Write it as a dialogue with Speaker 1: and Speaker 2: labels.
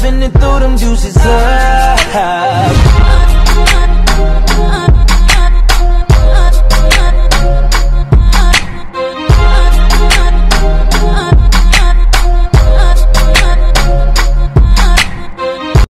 Speaker 1: Loving through them juices up.